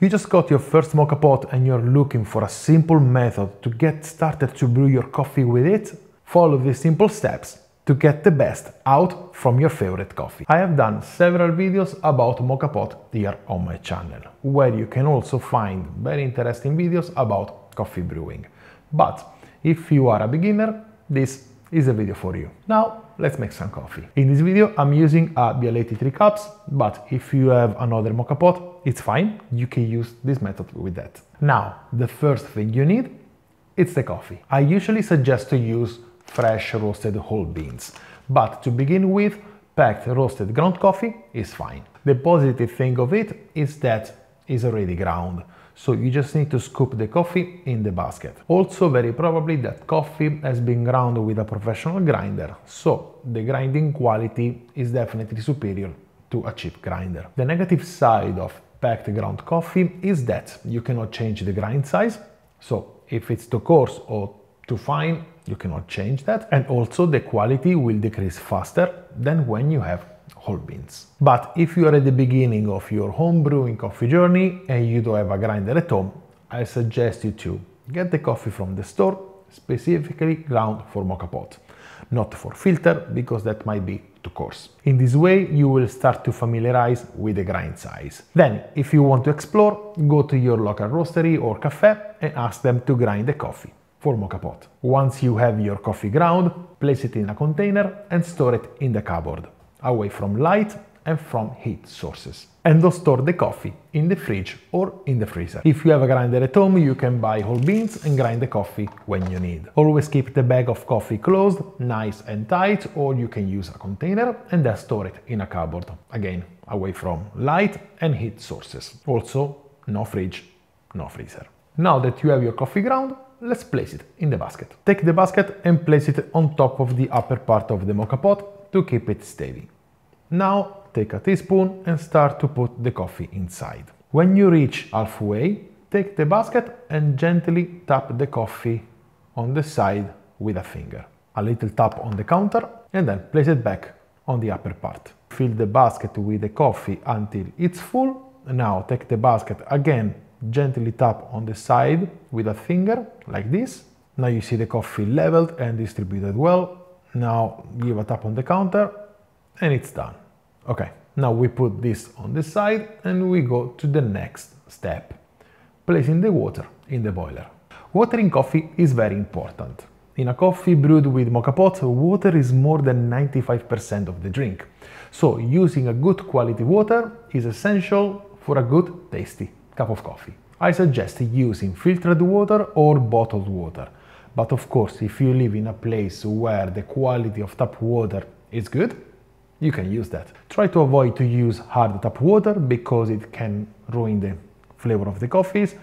You just got your first moka pot and you're looking for a simple method to get started to brew your coffee with it? Follow these simple steps to get the best out from your favorite coffee. I have done several videos about moka pot here on my channel, where you can also find very interesting videos about coffee brewing. But if you are a beginner, this is a video for you. Now let's make some coffee. In this video I'm using a Bialetti 3 cups, but if you have another moka pot, it's fine, you can use this method with that. Now, the first thing you need, it's the coffee. I usually suggest to use fresh roasted whole beans, but to begin with, packed roasted ground coffee is fine. The positive thing of it is that it's already ground, so you just need to scoop the coffee in the basket. Also very probably that coffee has been ground with a professional grinder, so the grinding quality is definitely superior to a cheap grinder. The negative side of packed ground coffee is that you cannot change the grind size, so if it's too coarse or too fine, you cannot change that. And also the quality will decrease faster than when you have whole beans. But if you are at the beginning of your home brewing coffee journey and you don't have a grinder at home, I suggest you to get the coffee from the store, specifically ground for moka pot, not for filter because that might be too coarse. In this way you will start to familiarize with the grind size. Then, if you want to explore, go to your local roastery or cafe and ask them to grind the coffee for moka pot. Once you have your coffee ground, place it in a container and store it in the cupboard away from light and from heat sources. And don't store the coffee in the fridge or in the freezer. If you have a grinder at home, you can buy whole beans and grind the coffee when you need. Always keep the bag of coffee closed, nice and tight, or you can use a container and then store it in a cupboard. Again, away from light and heat sources. Also, no fridge, no freezer. Now that you have your coffee ground, let's place it in the basket. Take the basket and place it on top of the upper part of the moka pot to keep it steady. Now take a teaspoon and start to put the coffee inside. When you reach halfway, take the basket and gently tap the coffee on the side with a finger. A little tap on the counter and then place it back on the upper part. Fill the basket with the coffee until it's full. Now take the basket again, gently tap on the side with a finger like this. Now you see the coffee leveled and distributed well. Now give a tap on the counter and it's done. Okay, now we put this on the side and we go to the next step, placing the water in the boiler. Watering coffee is very important. In a coffee brewed with moka pot, water is more than 95% of the drink. So using a good quality water is essential for a good tasty cup of coffee. I suggest using filtered water or bottled water. But of course, if you live in a place where the quality of tap water is good, you can use that. Try to avoid to use hard tap water because it can ruin the flavor of the coffees.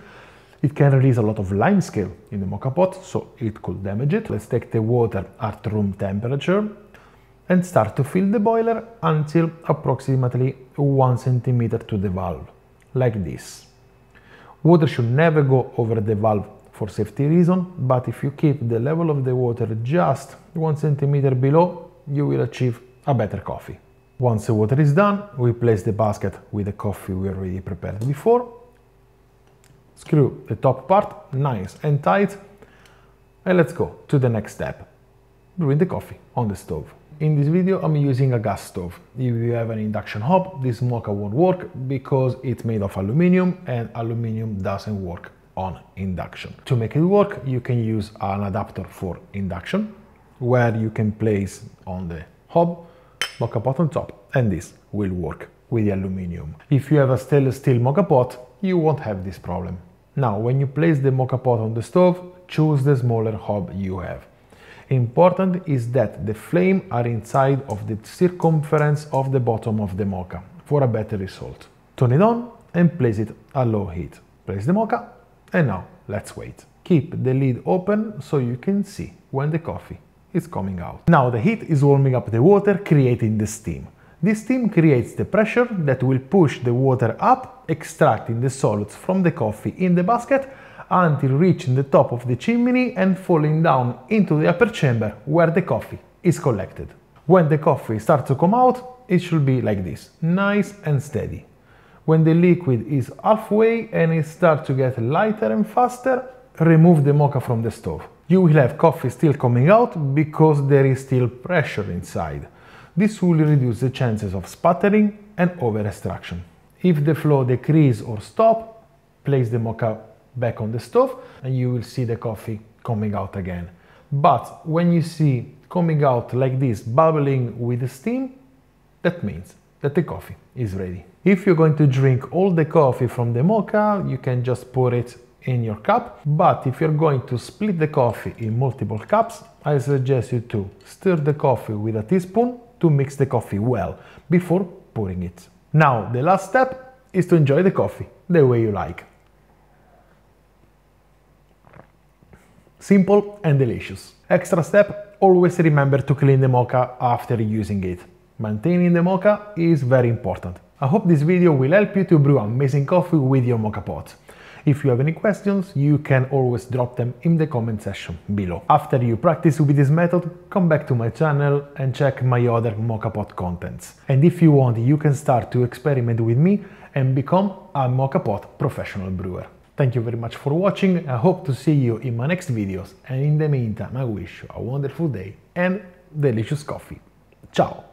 It can release a lot of lime scale in the moka pot, so it could damage it. Let's take the water at room temperature and start to fill the boiler until approximately 1 centimeter to the valve, like this. Water should never go over the valve for safety reason, but if you keep the level of the water just 1 centimeter below, you will achieve a better coffee. Once the water is done, we place the basket with the coffee we already prepared before. Screw the top part nice and tight and let's go to the next step, brewing the coffee on the stove. In this video I'm using a gas stove. If you have an induction hob, this moka won't work because it's made of aluminium and aluminium doesn't work on induction. To make it work, you can use an adapter for induction where you can place on the hob moka pot on top and this will work with the aluminium. If you have a stainless steel moka pot, you won't have this problem. Now, when you place the moka pot on the stove, choose the smaller hob you have. Important is that the flame are inside of the circumference of the bottom of the moka for a better result. Turn it on and place it at low heat. Place the moka and now let's wait. Keep the lid open so you can see when the coffee is coming out. Now the heat is warming up the water, creating the steam. This steam creates the pressure that will push the water up, extracting the solids from the coffee in the basket until reaching the top of the chimney and falling down into the upper chamber where the coffee is collected. When the coffee starts to come out, it should be like this, nice and steady. When the liquid is halfway and it starts to get lighter and faster, remove the moka from the stove. You will have coffee still coming out because there is still pressure inside. This will reduce the chances of sputtering and over extraction. If the flow decrease or stop, place the moka back on the stove and you will see the coffee coming out again. But when you see coming out like this, bubbling with steam, that means that the coffee is ready. If you're going to drink all the coffee from the moka, you can just pour it in your cup. But if you're going to split the coffee in multiple cups, I suggest you to stir the coffee with a teaspoon to mix the coffee well before pouring it. Now, the last step is to enjoy the coffee the way you like. Simple and delicious. Extra step, always remember to clean the moka after using it. Maintaining the moka is very important. I hope this video will help you to brew amazing coffee with your moka pot. If you have any questions, you can always drop them in the comment section below. After you practice with this method, come back to my channel and check my other moka pot contents. And if you want, you can start to experiment with me and become a moka pot professional brewer. Thank you very much for watching, I hope to see you in my next videos and in the meantime I wish you a wonderful day and delicious coffee. Ciao!